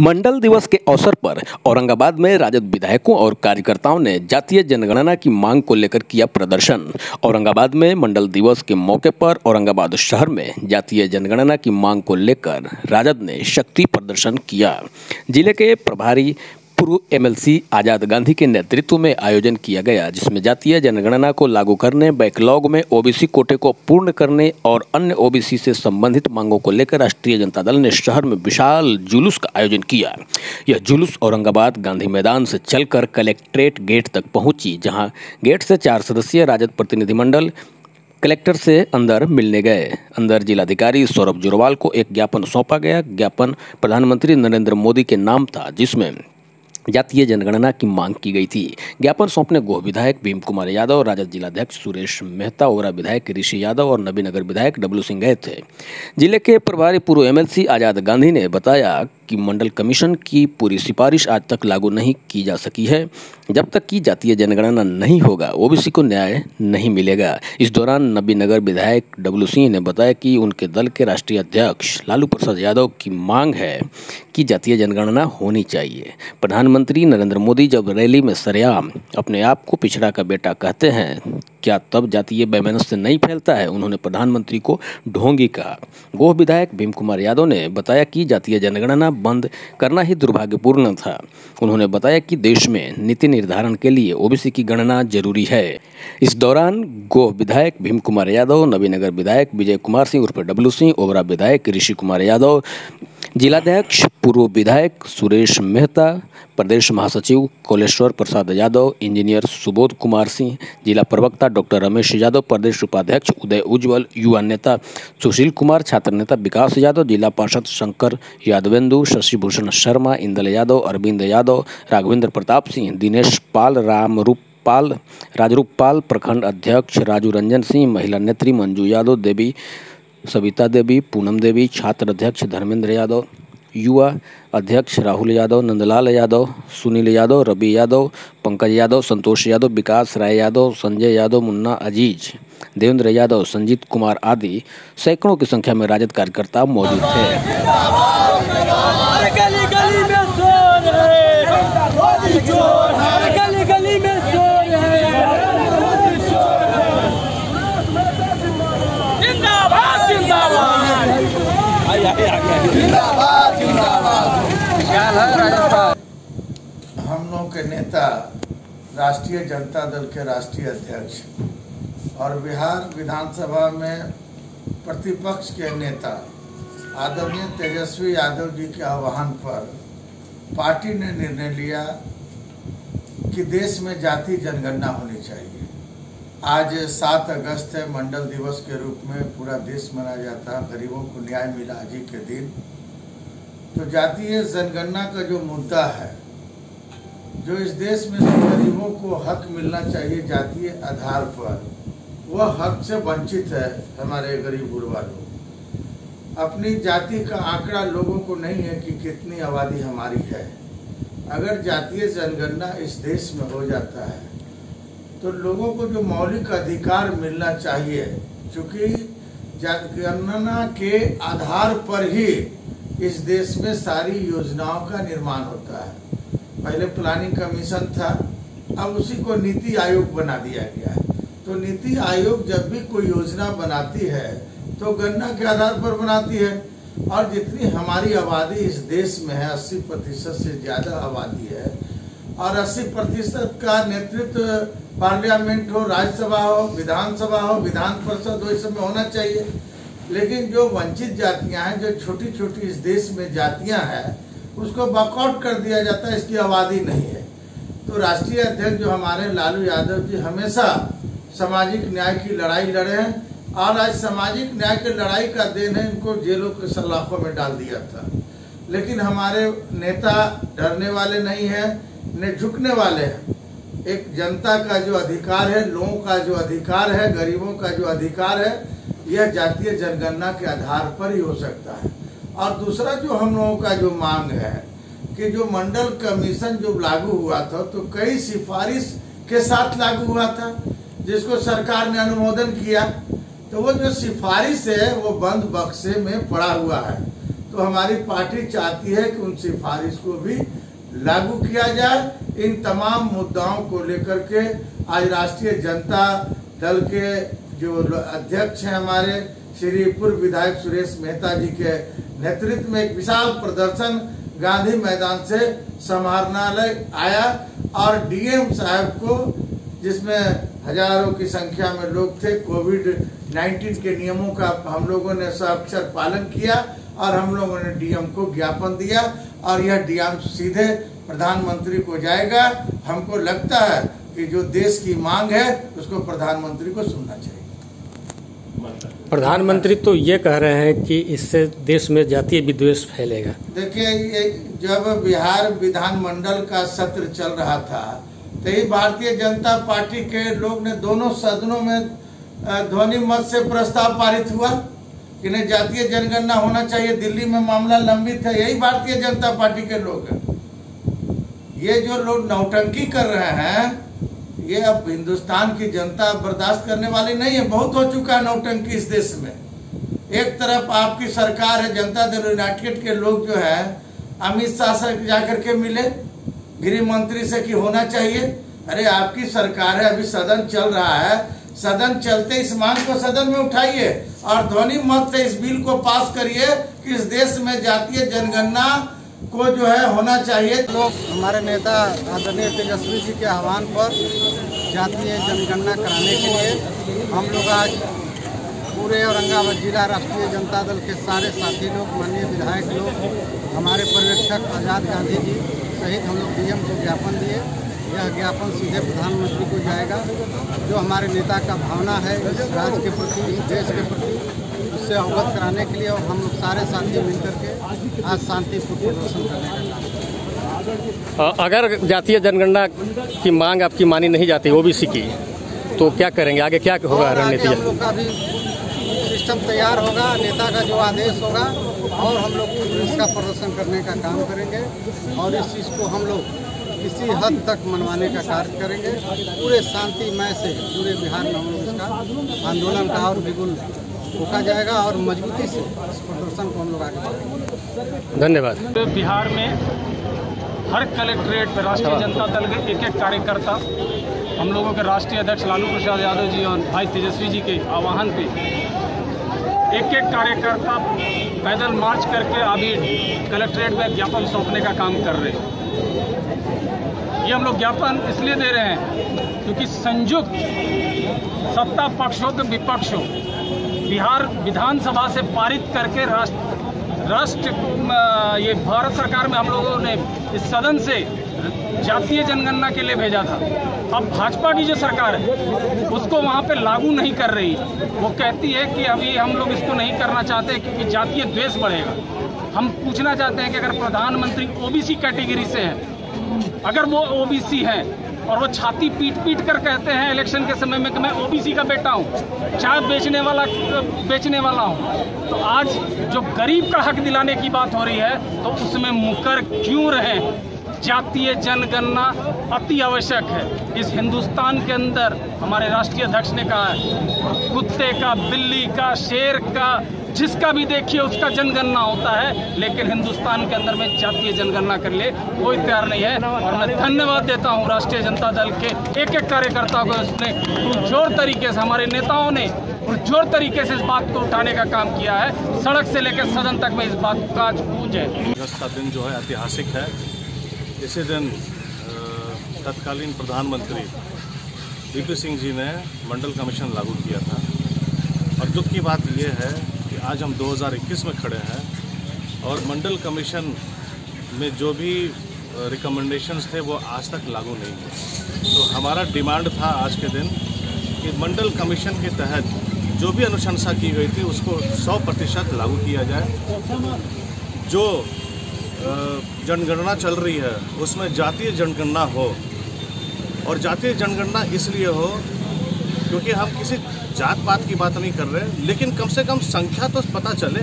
मंडल दिवस के अवसर पर औरंगाबाद में राजद विधायकों और कार्यकर्ताओं ने जातीय जनगणना की मांग को लेकर किया प्रदर्शन। औरंगाबाद में मंडल दिवस के मौके पर औरंगाबाद शहर में जातीय जनगणना की मांग को लेकर राजद ने शक्ति प्रदर्शन किया। ज़िले के प्रभारी पूर्व एमएलसी आज़ाद गांधी के नेतृत्व में आयोजन किया गया, जिसमें जातीय जनगणना को लागू करने, बैकलॉग में ओबीसी कोटे को पूर्ण करने और अन्य ओबीसी से संबंधित मांगों को लेकर राष्ट्रीय जनता दल ने शहर में विशाल जुलूस का आयोजन किया। यह जुलूस औरंगाबाद गांधी मैदान से चलकर कलेक्ट्रेट गेट तक पहुँची, जहाँ गेट से चार सदस्यीय राजद प्रतिनिधिमंडल कलेक्टर से अंदर मिलने गए। अंदर जिलाधिकारी सौरभ जोरवाल को एक ज्ञापन सौंपा गया। ज्ञापन प्रधानमंत्री नरेंद्र मोदी के नाम था, जिसमें जातीय जनगणना की मांग की गई थी। ज्ञापन सौंपने गोह विधायक भीम कुमार यादव राजद जिलाध्यक्ष सुरेश मेहता, ओरा विधायक ऋषि यादव और नबीनगर विधायक डब्लू सिंह गए थे। ज़िले के प्रभारी पूर्व एमएलसी आज़ाद गांधी ने बताया कि मंडल कमीशन की पूरी सिफारिश आज तक लागू नहीं की जा सकी है। जब तक कि जातीय जनगणना नहीं होगा, ओबीसी को न्याय नहीं मिलेगा। इस दौरान नबीनगर विधायक डब्लू सिंह ने बताया कि उनके दल के राष्ट्रीय अध्यक्ष लालू प्रसाद यादव की मांग है कि जातीय जनगणना होनी चाहिए। प्रधानमंत्री नरेंद्र मोदी जब रैली में सरेआम, अपने आप को पिछड़ा का बेटा कहते हैं, क्या तब जातीय वैमनस्य नहीं फैलता है? उन्होंने प्रधानमंत्री को ढोंगी कहा। गोह विधायक भीम कुमार यादव ने बताया कि जातीय जनगणना बंद करना ही दुर्भाग्यपूर्ण था। उन्होंने बताया कि देश में नीति निर्धारण के लिए ओबीसी की गणना ज़रूरी है। इस दौरान गोह विधायक भीम कुमार यादव, नवीनगर विधायक विजय कुमार सिंह उर्फ़ डब्लू सिंह, ओबरा विधायक ऋषि कुमार यादव जिलाध्यक्ष, पूर्व विधायक सुरेश मेहता, प्रदेश महासचिव कोलेश्वर प्रसाद यादव, इंजीनियर सुबोध कुमार सिंह, जिला प्रवक्ता डॉक्टर रमेश यादव, प्रदेश उपाध्यक्ष उदय उज्जवल, युवा नेता सुशील कुमार, छात्र नेता विकास यादव, जिला पार्षद शंकर यादवेंदु, शशिभूषण शर्मा, इंदल यादव, अरविंद यादव, राघवेंद्र प्रताप सिंह, दिनेश पाल रामरूप पाल राजरूप पाल प्रखंड अध्यक्ष राजू रंजन सिंह, महिला नेत्री मंजू यादव, देवी सविता देवी, पूनम देवी, छात्र अध्यक्ष धर्मेंद्र यादव, युवा अध्यक्ष राहुल यादव, नंदलाल यादव, सुनील यादव, रवि यादव, पंकज यादव, संतोष यादव, विकास राय यादव, संजय यादव, मुन्ना अज़ीज़, देवेंद्र यादव, संजीत कुमार आदि सैकड़ों की संख्या में राजद कार्यकर्ता मौजूद थे गली गली में शोर है मोदी चोर है गली गली में शोर है जिंदाबाद जिंदाबाद हम लोग के नेता राष्ट्रीय जनता दल के राष्ट्रीय अध्यक्ष और बिहार विधानसभा में प्रतिपक्ष के नेता आदरणीय तेजस्वी यादव जी के आह्वान पर पार्टी ने निर्णय लिया कि देश में जाति जनगणना होनी चाहिए। आज सात अगस्त है, मंडल दिवस के रूप में पूरा देश मनाया जाता है। गरीबों को न्याय मिला आज ही के दिन। तो जातीय जनगणना का जो मुद्दा है, जो इस देश में गरीबों को हक मिलना चाहिए जातीय आधार पर, वह हक से वंचित है हमारे गरीब गुरबा लोग अपनी जाति का आंकड़ा लोगों को नहीं है कि कितनी आबादी हमारी है। अगर जातीय जनगणना इस देश में हो जाता है तो लोगों को जो मौलिक अधिकार मिलना चाहिए, चूँकि जनगणना के आधार पर ही इस देश में सारी योजनाओं का निर्माण होता है। पहले प्लानिंग कमीशन था, अब उसी को नीति आयोग बना दिया गया है। तो नीति आयोग जब भी कोई योजना बनाती है तो गणना के आधार पर बनाती है। और जितनी हमारी आबादी इस देश में है 80 प्रतिशत से ज़्यादा आबादी है, और 80 प्रतिशत का नेतृत्व पार्लियामेंट हो, राज्यसभा हो, विधानसभा हो, विधान परिषद हो, इस सब में होना चाहिए। लेकिन जो वंचित जातियाँ हैं, जो छोटी छोटी इस देश में जातियाँ हैं, उसको वॉकआउट कर दिया जाता है, इसकी आबादी नहीं है। तो राष्ट्रीय अध्यक्ष जो हमारे लालू यादव जी हमेशा सामाजिक न्याय की लड़ाई लड़े हैं, और आज सामाजिक न्याय की लड़ाई का दिन है, इनको जेलों के सलाखों में डाल दिया था। लेकिन हमारे नेता डरने वाले नहीं है, न झुकने वाले हैं। एक जनता का जो अधिकार है, लोगों का जो अधिकार है, गरीबों का जो अधिकार है यह जातीय जनगणना के आधार पर ही हो सकता है। और दूसरा जो हम लोगों का जो मांग है कि जो मंडल कमीशन जो लागू हुआ था तो कई सिफारिश के साथ लागू हुआ था, जिसको सरकार ने अनुमोदन किया तो वो जो सिफारिश है, वो बंद बक्से में पड़ा हुआ है। तो हमारी पार्टी चाहती है कि उन सिफारिश को भी लागू किया जाए। इन तमाम मुद्दाओं को लेकर के आज राष्ट्रीय जनता दल के जो अध्यक्ष हैं हमारे श्री पूर्व विधायक सुरेश मेहता जी के नेतृत्व में एक विशाल प्रदर्शन गांधी मैदान से समाहरणालय आया और डीएम साहब को, जिसमें हज़ारों की संख्या में लोग थे कोविड 19 के नियमों का हम लोगों ने अक्षर पालन किया और हम लोगों ने डीएम को ज्ञापन दिया और यह डीएम सीधे प्रधानमंत्री को जाएगा। हमको लगता है कि जो देश की मांग है, उसको प्रधानमंत्री को सुनना चाहिए। प्रधानमंत्री तो ये कह रहे हैं कि इससे देश में जातीय विद्वेष फैलेगा। देखिए जब बिहार विधानमंडल का सत्र चल रहा था तो ही भारतीय जनता पार्टी के लोग ने दोनों सदनों में ध्वनि मत से प्रस्ताव पारित हुआ कि नहीं, जातीय जनगणना होना चाहिए, दिल्ली में मामला लंबित है, यही भारतीय जनता पार्टी के लोग हैं। ये जो लोग नौटंकी कर रहे हैं ये अब हिंदुस्तान की जनता बर्दाश्त करने वाली नहीं है, बहुत हो चुका है नौटंकी इस देश में। एक तरफ़ आपकी सरकार है, जनता दल यूनाइटेड के लोग जो है, अमित शाह से जाकर के मिले, गृह मंत्री से कि होना चाहिए। अरे, आपकी सरकार है, अभी सदन चल रहा है। सदन चलते इस मांग को सदन में उठाइए और ध्वनि मत से इस बिल को पास करिए कि इस देश में जातीय जनगणना को जो है होना चाहिए। लोग हमारे नेता आदरणीय तेजस्वी जी के आह्वान पर जातीय जनगणना कराने के लिए हम लोग आज पूरे औरंगाबाद जिला राष्ट्रीय जनता दल के सारे साथी लोग, माननीय विधायक लोग, हमारे पर्यवेक्षक आज़ाद गांधी जी सहित हम लोग डीएम को ज्ञापन दिए। यह ज्ञापन सीधे प्रधानमंत्री को जाएगा, जो हमारे नेता का भावना है राज्य के प्रति देश के प्रति। उससे अवगत कराने के लिए और हम लोग सारे साथी मिलकर के आज शांतिपूर्ण प्रदर्शन करने का अगर जातीय जनगणना की मांग आपकी मानी नहीं जाती ओबीसी की तो क्या करेंगे? आगे क्या होगा रणनीति? हम लोग का भी सिस्टम तैयार होगा नेता का जो आदेश होगा और हम लोग इसका प्रदर्शन करने का काम करेंगे और इस चीज़ को हम लोग किसी हद तक मनवाने का कार्य करेंगे। पूरे शांतिमय से पूरे बिहार में हम लोग इसका आंदोलन का और बिगुल रोका जाएगा और मजबूती से इस प्रदर्शन को हम लोग आगे बढ़ाएँगे। धन्यवाद। बिहार में हर कलेक्ट्रेट पर राष्ट्रीय जनता दल के एक एक कार्यकर्ता हम लोगों के राष्ट्रीय अध्यक्ष लालू प्रसाद यादव जी और भाई तेजस्वी जी के आह्वान पे एक एक कार्यकर्ता पैदल मार्च करके अभी कलेक्ट्रेट में ज्ञापन सौंपने का काम कर रहे हैं। ये हम लोग ज्ञापन इसलिए दे रहे हैं क्योंकि संयुक्त सत्ता पक्ष हो तो विपक्ष हो बिहार विधानसभा से पारित करके राष्ट्र राष्ट्र ये भारत सरकार में हम लोगों ने इस सदन से जातीय जनगणना के लिए भेजा था। अब भाजपा की जो सरकार है, उसको वहाँ पे लागू नहीं कर रही। वो कहती है कि अभी हम लोग इसको नहीं करना चाहते क्योंकि जातीय द्वेष बढ़ेगा। हम पूछना चाहते हैं कि अगर प्रधानमंत्री ओबीसी कैटेगरी से है, अगर वो ओबीसी हैं और वो छाती पीट पीट कर कहते हैं इलेक्शन के समय में कि मैं ओबीसी का बेटा हूँ, चाय बेचने वाला बेचने वाला हूँ। तो आज जो गरीब का हक दिलाने की बात हो रही है तो उसमें मुकर क्यों रहे? जातीय जनगणना अति आवश्यक है। इस हिंदुस्तान के अंदर हमारे राष्ट्रीय अध्यक्ष ने कहा है, कुत्ते का, बिल्ली का, शेर का जिसका भी देखिए उसका जनगणना होता है, लेकिन हिंदुस्तान के अंदर में जातीय जनगणना कर लिए कोई तैयार नहीं है। और मैं धन्यवाद देता हूँ राष्ट्रीय जनता दल के एक एक कार्यकर्ता को इसने पुरजोर तरीके से, हमारे नेताओं ने पुरजोर तरीके से इस बात को उठाने का काम किया है। सड़क से लेकर सदन तक में इस बात का पूज है। का दिन जो है ऐतिहासिक है। इसी दिन तत्कालीन प्रधानमंत्री वीपी सिंह जी ने मंडल कमीशन लागू किया था। और दुख की बात यह है आज हम 2021 में खड़े हैं और मंडल कमीशन में जो भी रिकमेंडेशंस थे वो आज तक लागू नहीं हुए। तो हमारा डिमांड था आज के दिन कि मंडल कमीशन के तहत जो भी अनुशंसा की गई थी, उसको 100 प्रतिशत लागू किया जाए। जो जनगणना चल रही है, उसमें जातीय जनगणना हो और जातीय जनगणना इसलिए हो क्योंकि हम किसी जात पात की बात नहीं कर रहे लेकिन कम से कम संख्या तो पता चले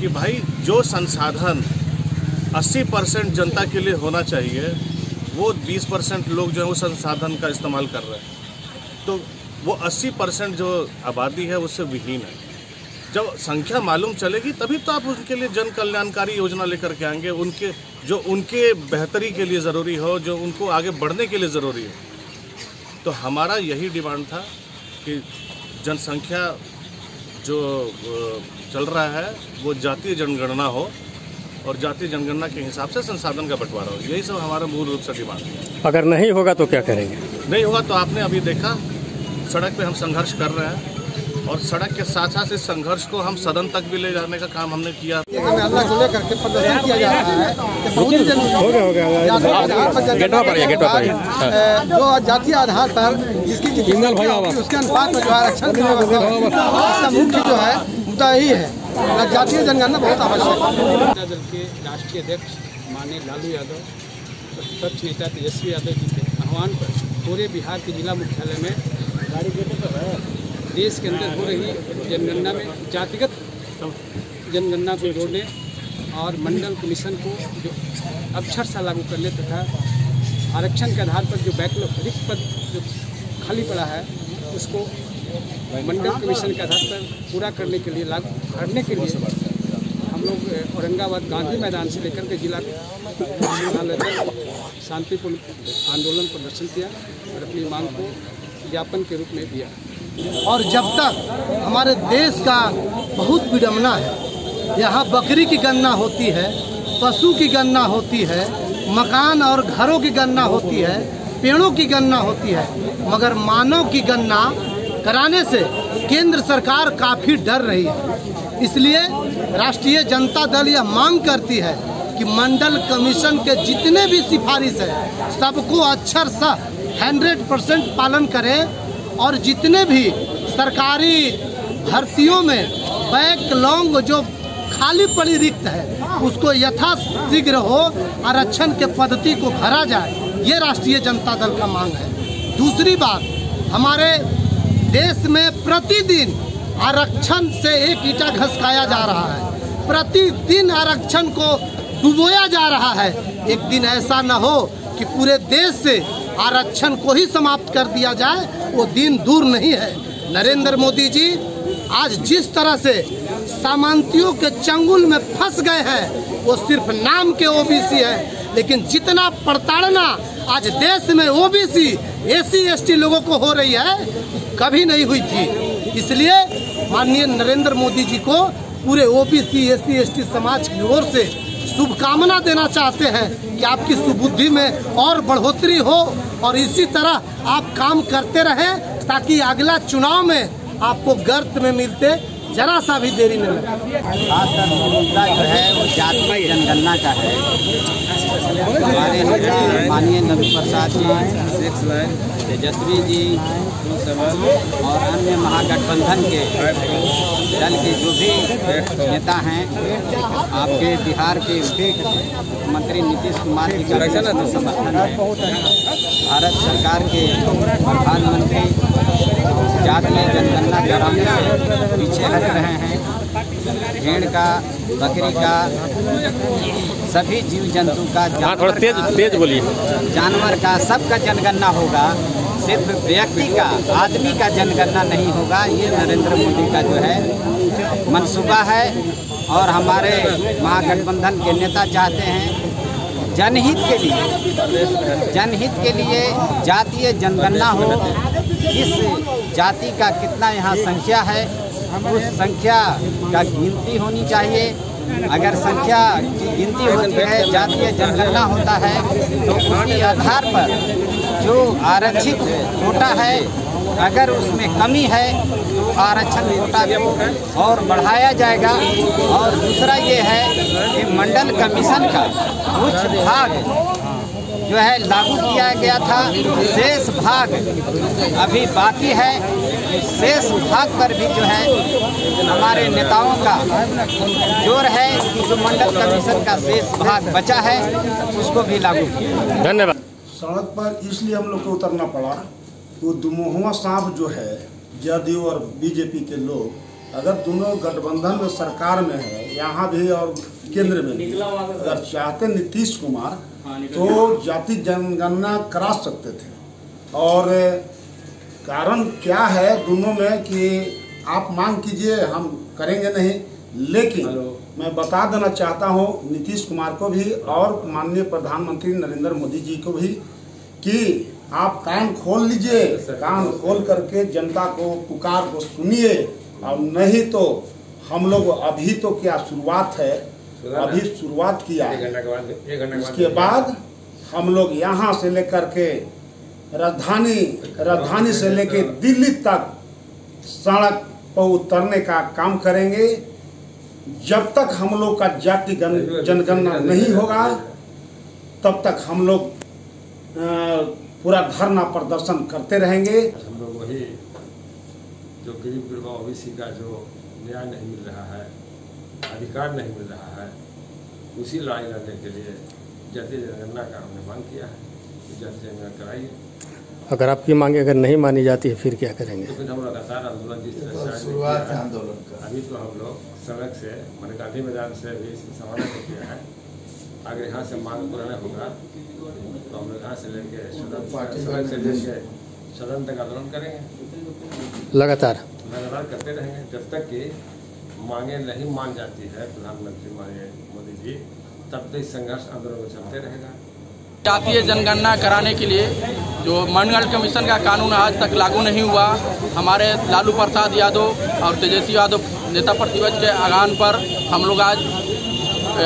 कि भाई जो संसाधन 80 परसेंट जनता के लिए होना चाहिए, वो 20 परसेंट लोग जो है वो संसाधन का इस्तेमाल कर रहे हैं। तो वो 80 परसेंट जो आबादी है, उससे विहीन है। जब संख्या मालूम चलेगी, तभी तो आप उनके लिए जन कल्याणकारी योजना लेकर के आएँगे, उनके, जो उनके बेहतरी के लिए ज़रूरी हो, जो उनको आगे बढ़ने के लिए ज़रूरी हो। तो हमारा यही डिमांड था कि जनसंख्या जो चल रहा है वो जातीय जनगणना हो और जातीय जनगणना के हिसाब से संसाधन का बंटवारा हो। यही सब हमारा मूल रूप से डिमांड है। अगर नहीं होगा तो क्या करेंगे? नहीं होगा तो आपने अभी देखा सड़क पे हम संघर्ष कर रहे हैं। और सड़क के साथ साथ इस संघर्ष को हम सदन तक भी ले जाने का काम हमने किया। ये को लेकर के प्रदर्शन किया जा रहा है। ही है। हो गया हो गया जातीय आधार पर जो जातीय आधार जिसकी। होगी, उसके अनुपात में जो आरक्षण की होगी, मुख्य जो है मुद्दा यही है। जातीय जनगणना बहुत आवश्यक है। दल के राष्ट्रीय अध्यक्ष माननीय लालू यादव प्रतिपक्ष नेता तेजस्वी यादव जी के आह्वान पर पूरे बिहार के जिला मुख्यालय में देश के अंदर हो रही जनगणना में जातिगत जनगणना को जोड़ने और मंडल कमीशन को जो अक्षर सा लागू करने तथा आरक्षण के आधार पर जो बैकलॉग रिक्त पद जो खाली पड़ा है, उसको मंडल कमीशन के आधार पर पूरा करने के लिए लागू करने के लिए हम लोग औरंगाबाद गांधी मैदान से लेकर के जिला तक शांतिपूर्ण आंदोलन प्रदर्शन किया और अपनी मांग को ज्ञापन के रूप में दिया। और जब तक हमारे देश का बहुत विडम्बना है, यहाँ बकरी की गणना होती है, पशु की गणना होती है, मकान और घरों की गणना होती है, पेड़ों की गणना होती है, मगर मानव की गणना कराने से केंद्र सरकार काफ़ी डर रही है। इसलिए राष्ट्रीय जनता दल यह मांग करती है कि मंडल कमीशन के जितने भी सिफारिश है, सबको अक्षर सा हंड्रेड परसेंट पालन करें और जितने भी सरकारी भर्तियों में बैकलॉन्ग जो खाली पड़ी रिक्त है, उसको यथाशीघ्र हो आरक्षण के पद्धति को भरा जाए, ये राष्ट्रीय जनता दल का मांग है। दूसरी बात, हमारे देश में प्रतिदिन आरक्षण से एक ईटा घसकाया जा रहा है। प्रतिदिन आरक्षण को डुबोया जा रहा है। एक दिन ऐसा न हो कि पूरे देश से आरक्षण को ही समाप्त कर दिया जाए, वो दिन दूर नहीं है। नरेंद्र मोदी जी, आज जिस तरह से सामंतियों के चंगुल में फंस गए हैं, वो सिर्फ़ नाम के ओबीसी है, लेकिन जितना प्रताड़ना आज देश में ओबीसी, एसी, एसटी लोगों को हो रही है, कभी नहीं हुई थी। इसलिए माननीय नरेंद्र मोदी जी को पूरे ओबीसी एससी एसटी समाज की ओर से शुभकामना देना चाहते हैं कि आपकी सुबुद्धि में और बढ़ोतरी हो और इसी तरह आप काम करते रहें ताकि अगला चुनाव में आपको गर्त में मिलते, जरा सा भी देरी न लगे। खासकर मुद्दा जो है वो जनगणना का है। हमारे माननीय नवीन प्रसाद जी तेजस्वी जी और अन्य महागठबंधन के दल के जो भी नेता हैं, आपके बिहार के मुख्यमंत्री नीतीश कुमार जी का समर्थन है भारत सरकार के प्रधानमंत्री जात में जनगणना कराने से पीछे हट रहे हैं। भेड़ का बकरी का सभी जीव जंतु का हाँ थोड़ा तेज तेज बोलिए। जानवर का सबका जनगणना होगा। सिर्फ़ व्यक्ति का आदमी का जनगणना नहीं होगा। ये नरेंद्र मोदी का जो है मनसूबा है। और हमारे महागठबंधन के नेता चाहते हैं जनहित के लिए, जनहित के लिए जातीय जनगणना हो किस जाति का कितना यहाँ संख्या है, उस संख्या का गिनती होनी चाहिए। अगर संख्या की गिनती होती है, जातीय जनगणना होता है तो उसके आधार पर जो आरक्षित कोटा है, अगर उसमें कमी है तो आरक्षण कोटा को और बढ़ाया जाएगा। और दूसरा ये है कि मंडल कमीशन का कुछ भाग जो है लागू किया गया था, शेष भाग अभी बाकी है। शेष भाग पर भी जो है हमारे नेताओं का ज़ोर है कि जो मंडल कमीशन का शेष भाग बचा है उसको भी लागू किया। धन्यवाद। सड़क पर इसलिए हम लोग को उतरना पड़ा वो दुमोहुआ सांप जो है जदयू और बीजेपी के लोग अगर दोनों गठबंधन में सरकार में है यहाँ भी और केंद्र में भी अगर चाहते नीतीश कुमार तो जाति जनगणना करा सकते थे। और कारण क्या है दोनों में कि आप मांग कीजिए हम करेंगे नहीं। लेकिन मैं बता देना चाहता हूँ नीतीश कुमार को भी और माननीय प्रधानमंत्री नरेंद्र मोदी जी को भी कि आप कान खोल लीजिए कान खोल करके जनता को पुकार को सुनिए। और नहीं तो हम लोग अभी तो क्या शुरुआत है अभी शुरुआत किया है उसके बाद हम लोग यहाँ से लेकर के राजधानी राजधानी से लेकर दिल्ली तक सड़क पर उतरने का काम करेंगे। जब तक हम लोग का जाति जनगणना नहीं होगा, तब तक हम लोग पूरा धरना प्रदर्शन करते रहेंगे। हम लोग वही जो गरीब गुरबा ओबीसी का जो न्याय नहीं मिल रहा है, अधिकार नहीं मिल रहा है, उसी लड़ाई लड़ने के लिए जातीय जनगणना का हमने मांग किया है। कि जातीय जनगणना कराइए। अगर आपकी मांगे अगर नहीं मानी जाती है फिर क्या करेंगे? तो फिर हम लगातार आंदोलन जिस तरह से शुरुआत आंदोलन का। अभी तो हम लोग सड़क से मैंने गांधी मैदान से भी समाधान किया है। अगर यहाँ से मांग पूरा होगा तो हम लोग यहाँ से लेके सदन पार्टी सड़क से लेके सदन तक आंदोलन करेंगे। लगातार। लगातार करते रहेंगे। जब तक कि मांगे नहीं मान जाती है प्रधानमंत्री माननीय मोदी जी तब तक संघर्ष आंदोलन चलते रहेगा। जातीय जनगणना कराने के लिए जो मंडल कमीशन का कानून आज तक लागू नहीं हुआ हमारे लालू प्रसाद यादव और तेजस्वी यादव नेता प्रतिपक्ष के आह्वान पर हम लोग आज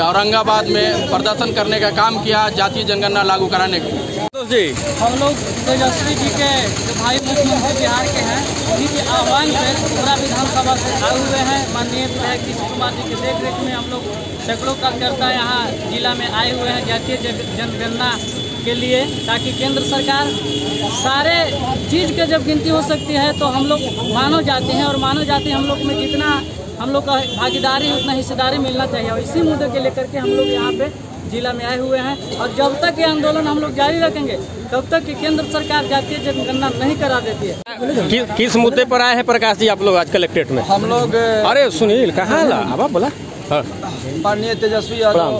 औरंगाबाद में प्रदर्शन करने का काम किया जातीय जनगणना लागू कराने के लिए। जी। हम लोग तेजस्वी जी के जो भाई मुख्यमंत्री बिहार के हैं उन्हीं के आह्वान पे पूरा विधानसभा से आए हुए हैं। माननीय विधायक कुमार जी की देख रेख में हम लोग सैकड़ों कार्यकर्ता यहाँ जिला में आए हुए हैं जातीय जन- जनगणना के लिए, ताकि केंद्र सरकार सारे चीज़ के जब गिनती हो सकती है तो हम लोग मानव जाति हैं, और मानव जाति हम लोग में जितना हम लोग का भागीदारी, उतना हिस्सेदारी मिलना चाहिए। और इसी मुद्दे के लेकर के हम लोग यहाँ पे जिला में आए हुए हैं और जब तक ये आंदोलन हम लोग जारी रखेंगे तब तक कि केंद्र सरकार जातीय जनगणना नहीं करा देती है। कि, किस मुद्दे पर आए हैं प्रकाश जी आप लोग आज कलेक्ट्रेट में? हम लोग अरे सुनील कहाँ ला? बोला। हाँ। माननीय तेजस्वी यादव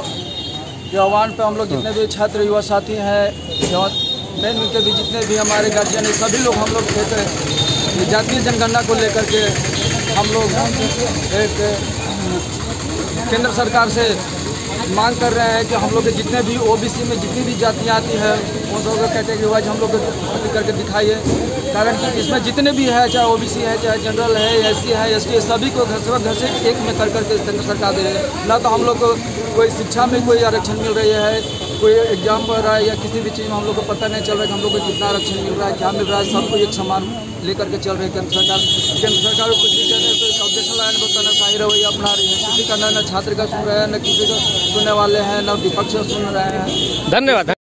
के आह्वान पे हम लोग जितने भी छात्र युवा साथी हैं के भी जितने भी हमारे गार्जियन हैं सभी लोग हम लोग ये जातीय जनगणना को लेकर के हम लोग एक केंद्र सरकार से मांग कर रहे हैं कि हम लोग के जितने भी ओबीसी में जितनी भी जातियाँ आती है, उन सबको कैटेगरी वाइज हम लोग को करके दिखाइए। कारण कि इसमें जितने भी है, चाहे ओबीसी है, चाहे जनरल है एस सी है एस टी सभी को घर से घर से एक में कर करके सरकार दे रहे हैं। ना तो हम लोग को कोई शिक्षा में कोई आरक्षण मिल रही है, कोई एग्ज़ाम पढ़ रहा है या किसी भी चीज़ में हम लोग को पता नहीं चल रहा है कि हम लोग को कितना आरक्षण मिल रहा है, क्या मिल रहा है, सबको एक समान लेकर के चल रहे केंद्र सरकार। केंद्र सरकार को कुछ भी कहने ऑब्जेक्शन लगाने को तनाशाही रवैया अपना रही है किसी का न छात्र का सुन रहे हैं, न किसी का सुनने वाले हैं, न विपक्ष सुन रहे हैं। धन्यवाद।